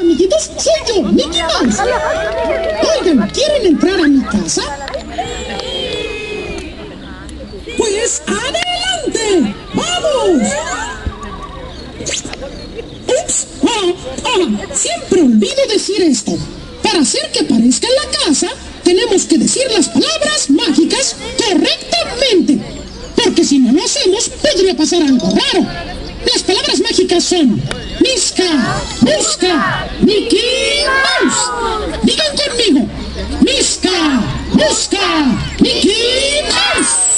amiguitos, soy yo, Mickey Mouse. Oigan, ¿quieren entrar a mi casa? Pues adelante, vamos. Ups, ah, ah, siempre olvido decir esto. Para hacer que parezca la casa, tenemos que decir las palabras mágicas correctamente. Porque si no lo hacemos, podría pasar algo raro. Las palabras mágicas son Miska, Busca, Mickey Mouse. Digan conmigo. Miska, Busca, Mickey Mouse.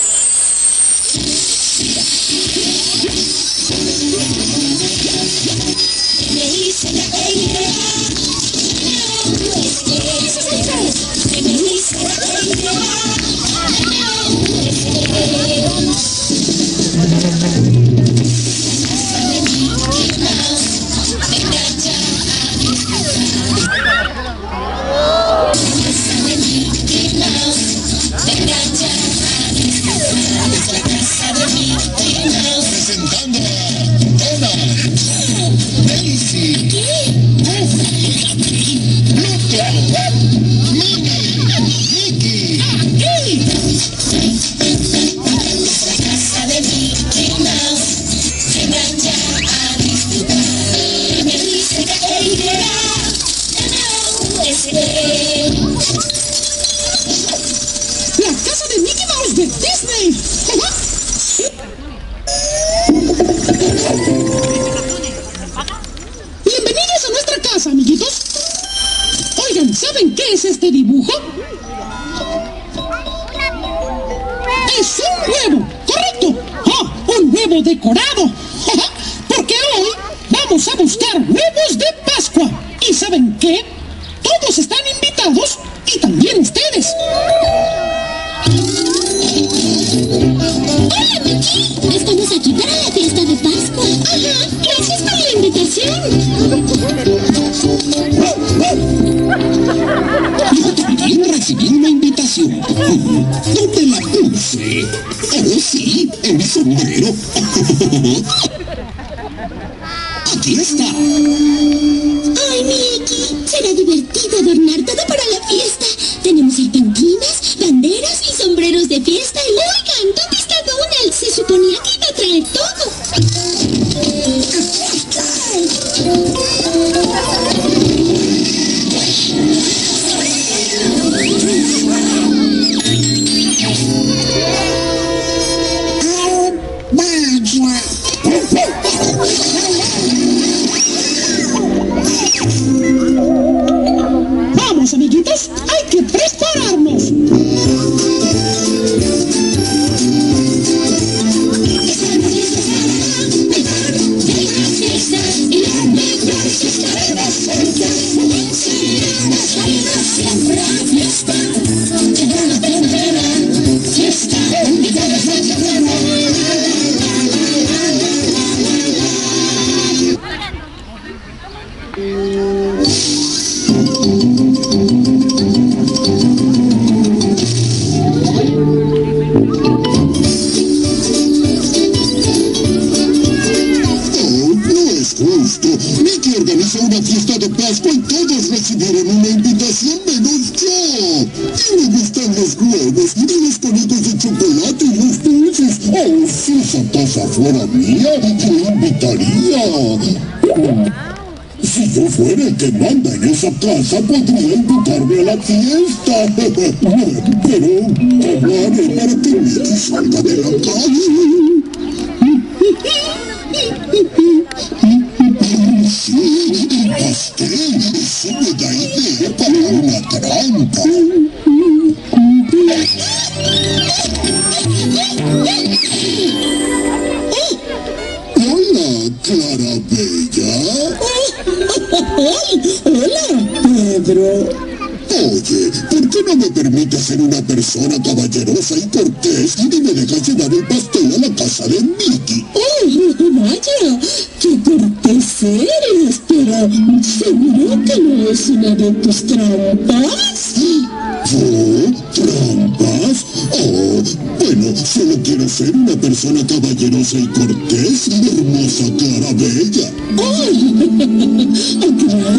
Qué? Todos están invitados y también ustedes. Hola, Mickey. Estamos aquí para la fiesta de Pascua. Ajá, gracias por la invitación. Yo también recibí una invitación. ¿Dónde la puse? Oh, sí, en mi sombrero. Aquí está. Ay, Mickey, será divertido adornar todo para la fiesta. Tenemos serpentinas, banderas y sombreros de fiesta. Oigan, ¿dónde está Donald? Se suponía que iba a traer todo. Esa casa, podría invitarme a la fiesta. Pero, ¿cómo haré para que Mickey salga de la calle? Sí, pastel. Eso me da idea para una trampa. Oye, ¿por qué no me permites ser una persona caballerosa y cortés y me dejas llevar el pastel a la casa de Mickey? Oh, vaya, qué cortés eres, pero seguro que no es una de tus trampas. ¿Yo? ¿Trampas? Oh, bueno, solo quiero ser una persona caballerosa y cortés, hermosa Clara Bella. ¡Ay!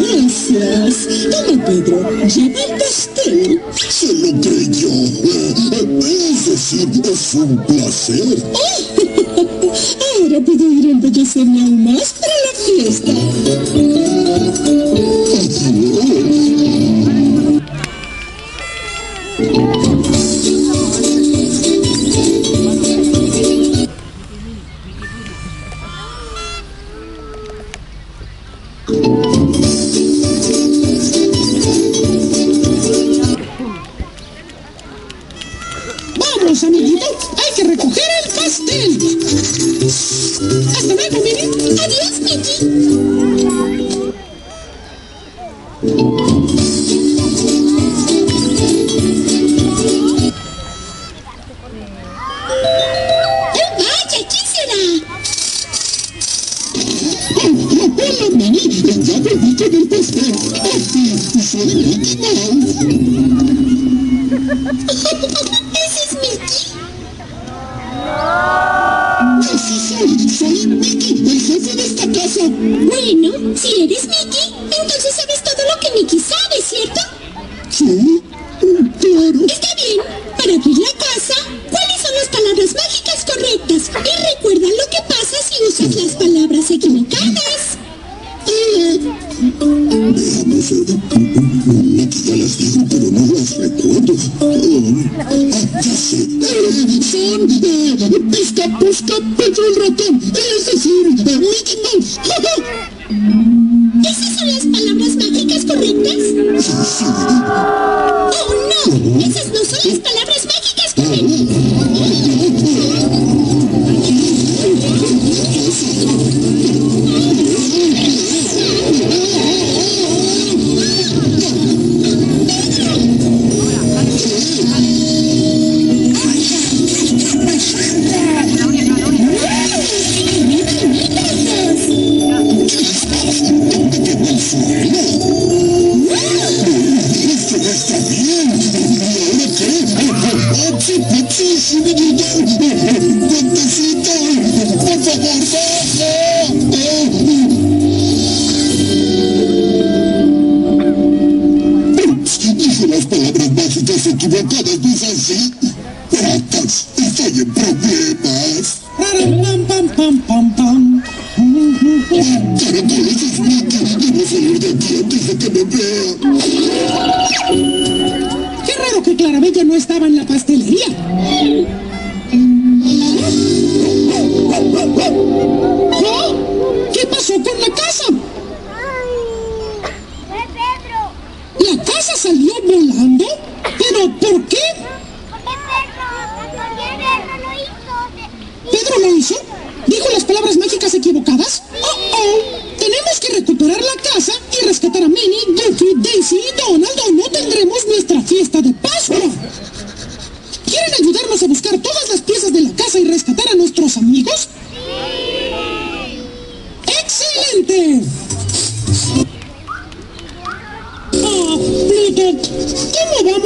gracias. Toma, Pedro, lleva el pastel. Se lo creyó. Es decir, es un placer. Ahora puedo ir a embellecerme aún más para la fiesta. ¿Ese es Mickey? Así soy. Soy Mickey, el jefe de esta casa. Bueno, si eres Mickey, entonces sabes todo lo que Mickey sabe, ¿cierto? Sí, claro. Está bien. Para abrir Mickey ya las dijo, pero no las recuerdo. Son Pusca Pedro el ratón. Es decir, Mickey Mouse. ¿La casa salió volando? ¿Pero por qué? Porque Pedro, Pedro lo hizo. ¿Pedro lo hizo? ¿Dijo las palabras mágicas equivocadas? ¡Oh, oh! Tenemos que recuperar la casa y rescatar a Minnie, Goofy, Daisy y Donald o no tendremos nuestra fiesta de Pascua. ¿Quieren ayudarnos a buscar todas las piezas de la casa y rescatar a nuestros amigos? ¡Excelente!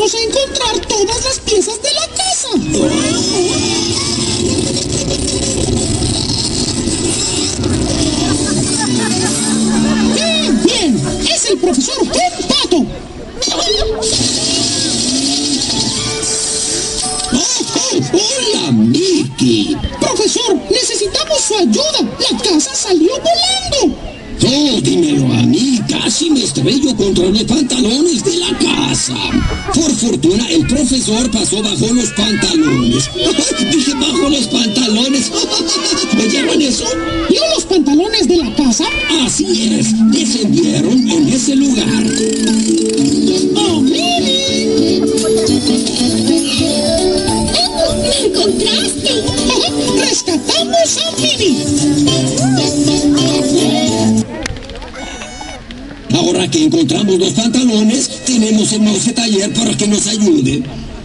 Vamos a encontrar todas las piezas de la casa? Bien, bien, es el profesor Tom Pato. ¡Hola, Mickey! Profesor, necesitamos su ayuda. La casa salió volando. Oh, dímelo a mí, casi me estrello contra los pantalones de la. Por fortuna, el profesor pasó bajo los pantalones. Dije bajo los pantalones. ¿Oyeron eso? ¿Vio los pantalones de la casa? Así es, descendieron en ese lugar. ¡Oh, me encontraste! ¡Rescatamos a Minnie! Que encontramos los pantalones, tenemos el mouse taller para que nos ayude.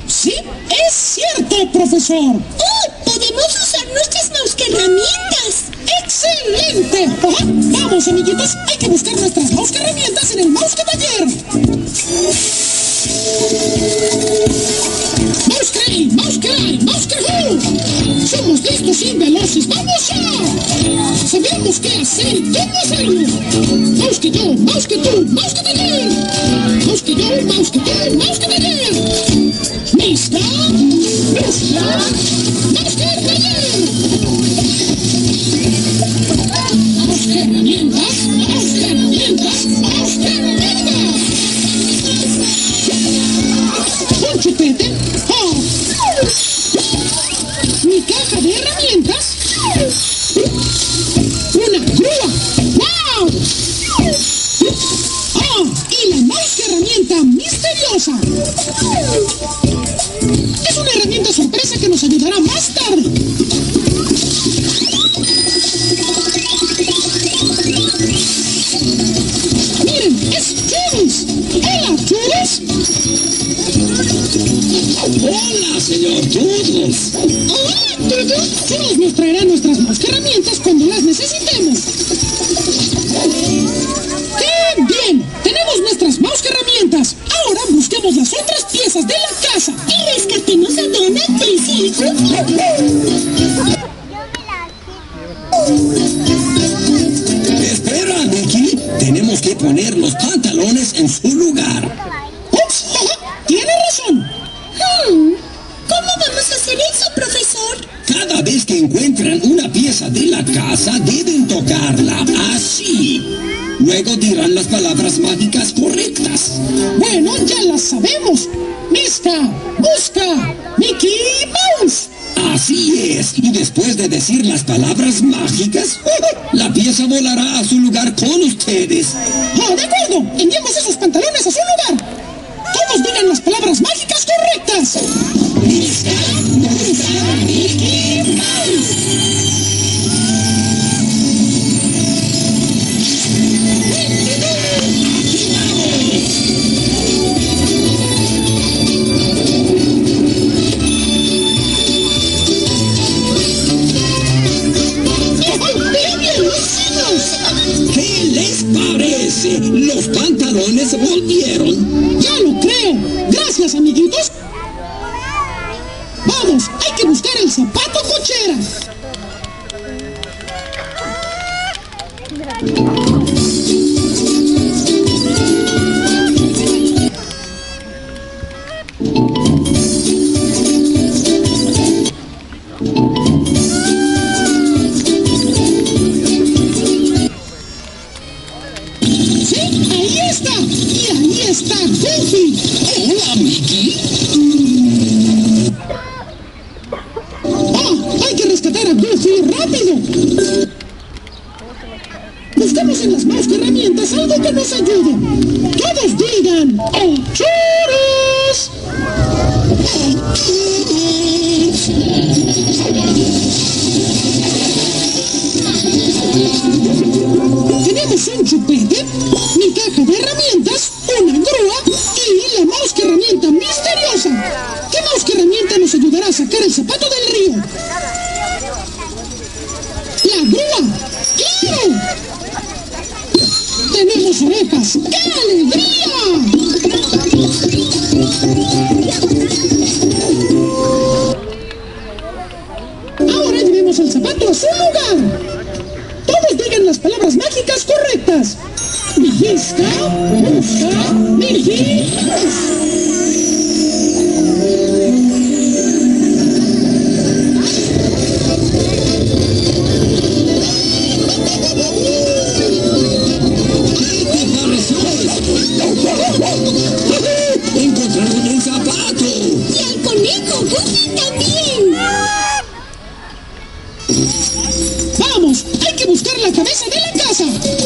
Sí, es cierto, profesor. ¡Oh, podemos usar nuestras mouse herramientas! ¡Excelente! Ajá, Vamos, amiguitos, hay que buscar nuestras mouse herramientas en el mouse taller. Mouse Cray, Mouse Cray, Mouse Cray, Somos listos y veloces, ¡vamos ya! Sabemos qué hacer y cómo. Mouse to do, mouse to begin. Mouse to do, mouse to do, mouse to begin. Mister, mister. Las otras piezas de la casa. Y rescatemos a Donald, Daisy y la Espera, Mickey. Tenemos que poner los pantalones en su lugar. ¡Ups! ¡Tiene razón! Hmm, ¿Cómo vamos a hacer eso, profesor? Cada vez que encuentran una pieza de la casa, deben tocarla así. Luego dirán las palabras mágicas correctas. Sabemos. Busca, busca, Mickey Mouse. Así es. Y después de decir las palabras mágicas, la pieza volará a su lugar con ustedes. Amiguitos. Caja de herramientas, una grúa y la mouse herramienta misteriosa. ¿Qué mouse herramienta nos ayudará a sacar el zapato de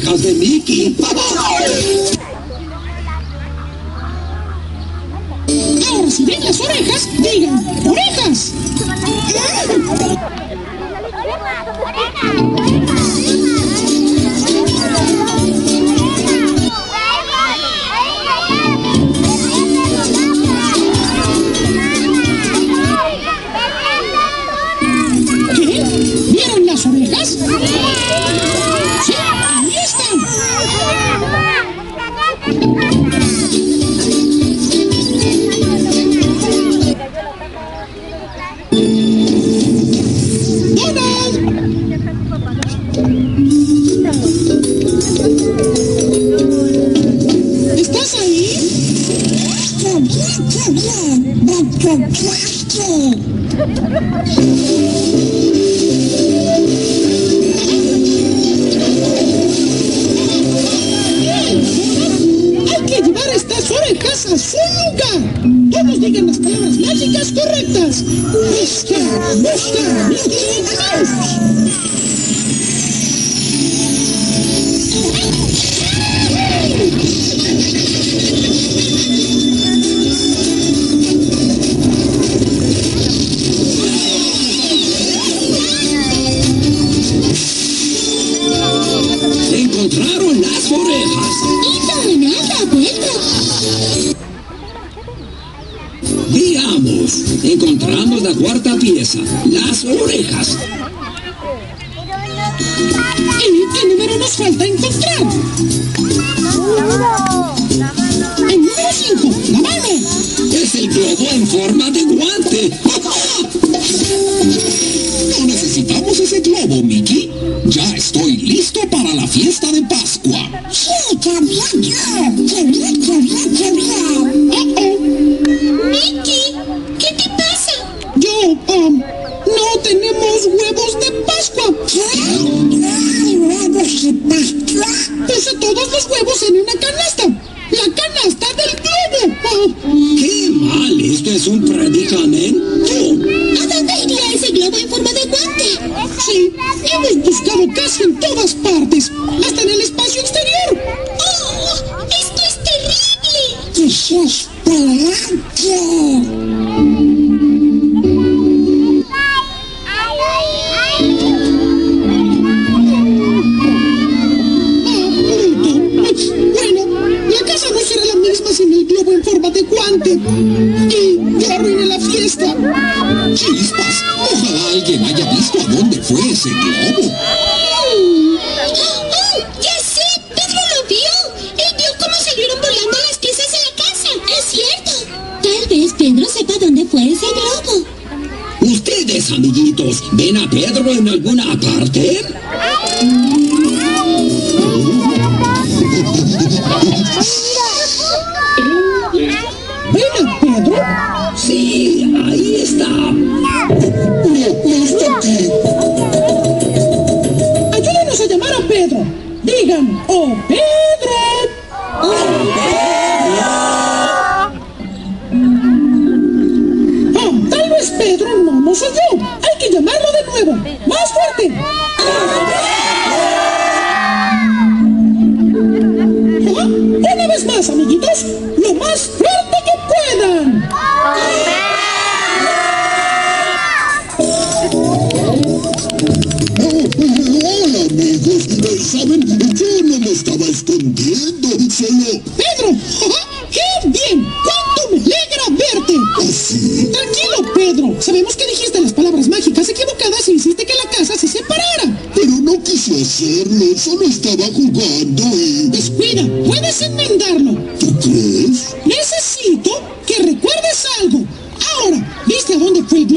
Casemiro. la cuarta pieza, las orejas. ¿Y qué número nos falta encontrar? El número 5, la mano. Es el globo en forma de guante. No necesitamos ese globo, Mickey. Ya estoy listo para la fiesta de Pascua. en algún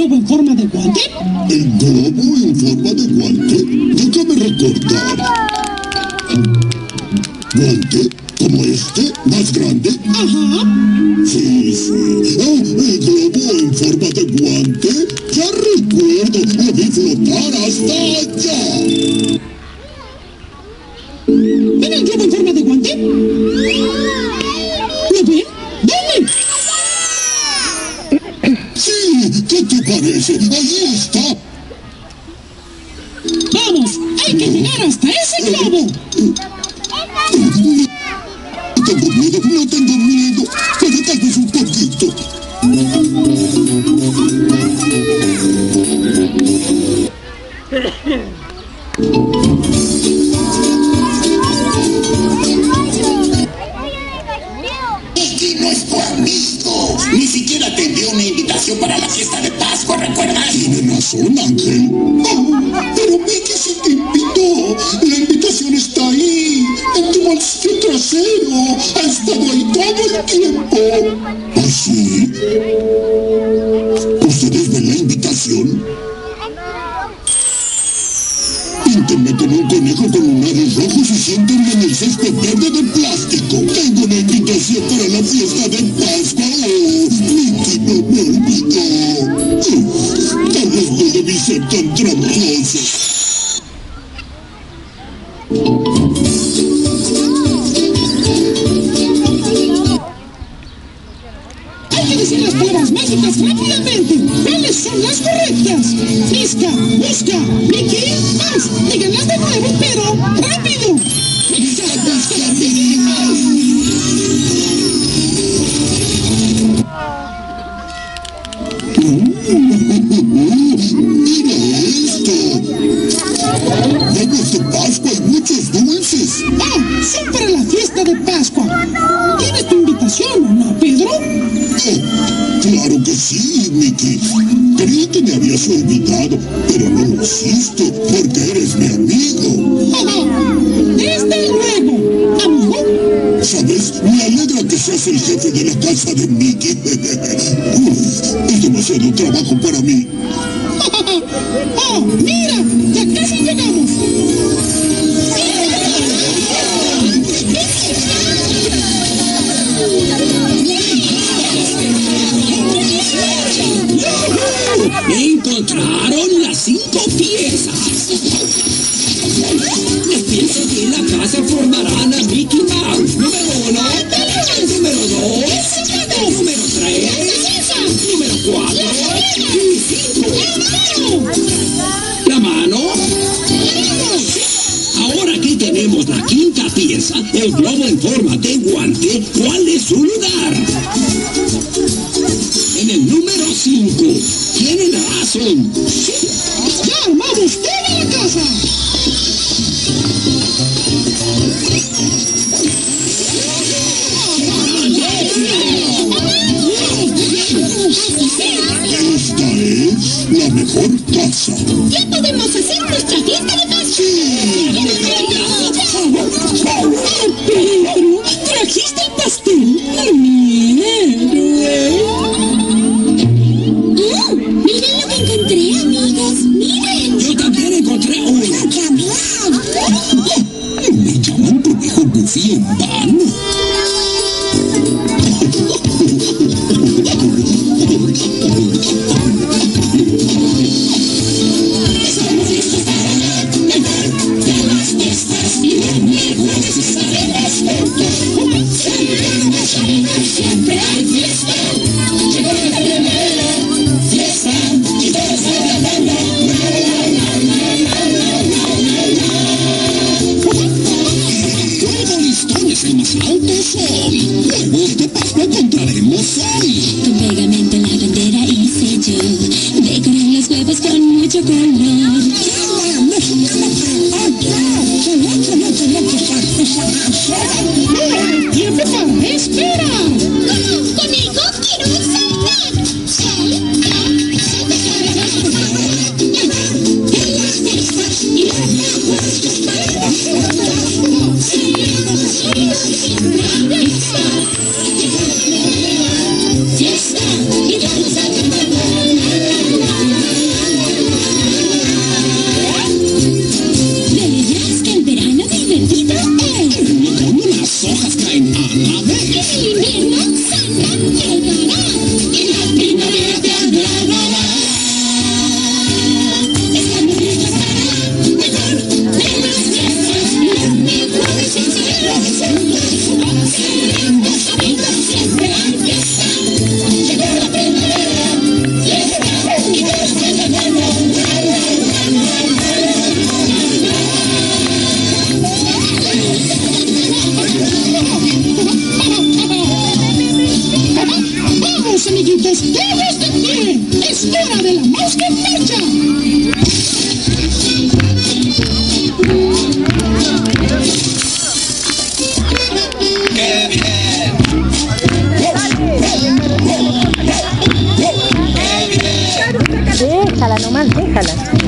globo en forma de guante? ¿El globo en forma de guante? Déjame recordar. ¿Guante? ¿Como este? ¿Más grande? Ajá. Sí, sí. Oh, el globo en forma de guante. Tiene razón, Ángel. Oh, pero Mickey sí te invitó. La invitación está ahí, en tu bolsillo trasero. Ha estado ahí todo el tiempo. ¿Ah, sí? ¿Ustedes ven la invitación? Píntenme como un conejo con lunares rojos y siéntenme en el césped verde de plástico. Tengo una invitación para la fiesta de Pascua. get, get it, get. Mickey. Creí que me habías olvidado, pero no lo hiciste porque eres mi amigo. Desde luego, amigo. ¿Sabes? Me alegra que seas el jefe de la casa de Mickey. Es demasiado trabajo para mí. La mano. Ahora aquí tenemos la quinta pieza, el globo en forma de guante. ¿Cuál es su lugar? En el número 5. Tienen razón. Ya armamos toda la casa. La mejor casa. Ya podemos hacer nuestra fiesta de Pascua. Pedro, nomás,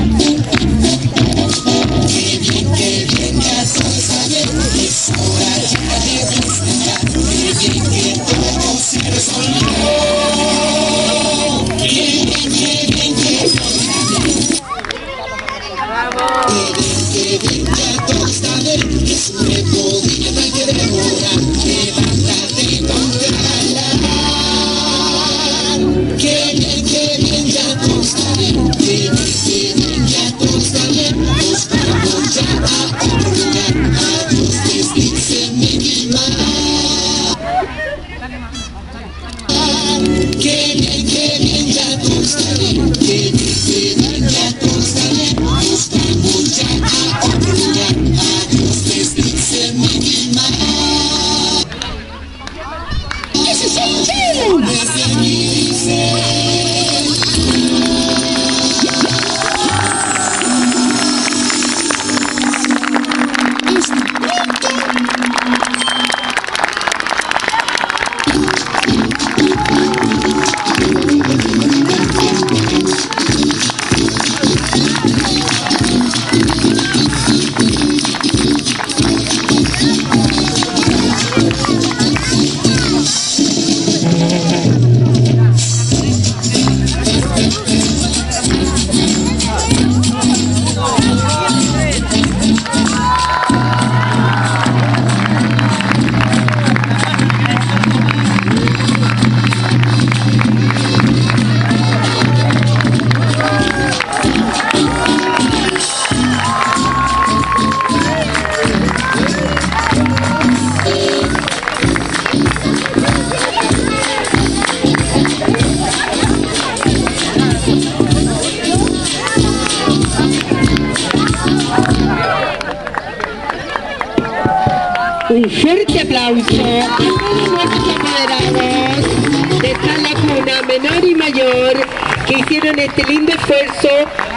Un fuerte aplauso a todos nuestros apoderados de Sala Cuna, menor y mayor, que hicieron este lindo esfuerzo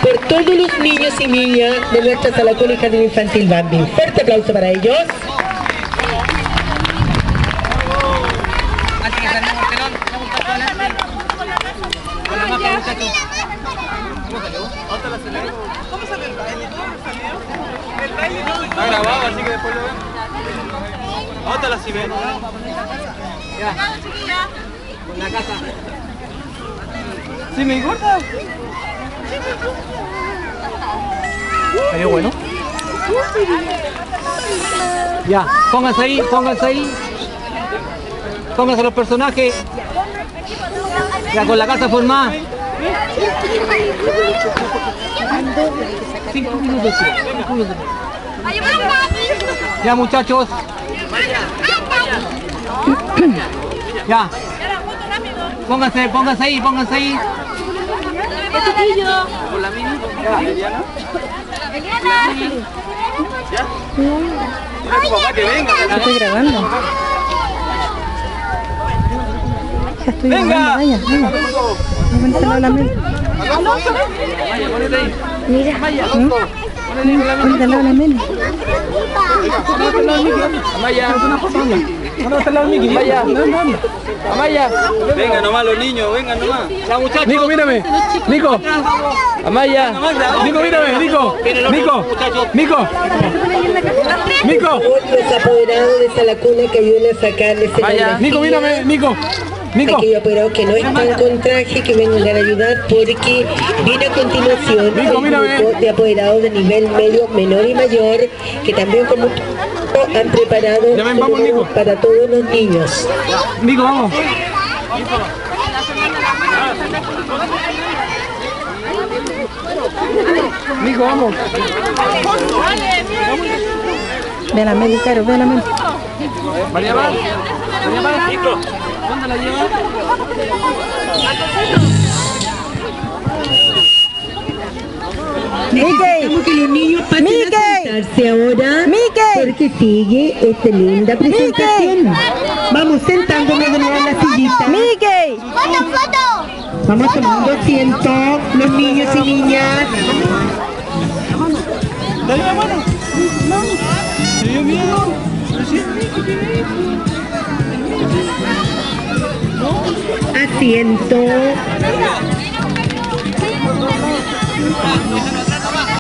por todos los niños y niñas de nuestra Sala y Jardín Infantil Bambi. Un fuerte aplauso para ellos. Está grabado, así que después lo ven. Anótala así, ven. Con la casa. ¿Sí me importa? ¿Salió bueno? Ya, pónganse ahí, pónganse ahí. Pónganse los personajes. Ya con la casa formada. Cinco minutos. cinco minutos. Ya muchachos. Ya. Pónganse, pónganse ahí, pónganse ahí. Por la mini. Ya, Eliana. ¿Ya? Dile a tu papá que venga. la- Estoy grabando. Ya estoy ¡Venga! grabando, vaya, vaya. La ponete ahí. Mira. Maya, ¿Mm? Ponte al lado de la. Amaya. Amaya. Amaya. Venga nomás los niños, vengan nomás. La muchacha. Nico, mírame. Nico. Amaya. Nico, mírame. Nico. Nico. Nico. Nico. Los apoderados de esta lacuna que ayuden a sacarle escenografía. Nico, mírame. Nico. Nico. Aquellos apoderados que no están con traje, que vengan a ayudar porque viene a continuación Nico, el mírame. grupo de apoderados de nivel medio, menor y mayor que también como han preparado Ya ven, vamos, Nico. para todos los niños. Nico, vamos. Nico, vamos. Ve a mesa, Caro, ve a mesa. María Mar. María. Nico. ¿Dónde la llevas? Necesitamos que los niños pasen a sentarse ahora porque sigue esta linda presentación. Vamos sentándonos de nuevo en la sillita. ¡Mickey! ¡Foto, foto! Vamos tomando asiento, los niños y niñas. Dale la mano. ¿Te dio miedo? Asiento.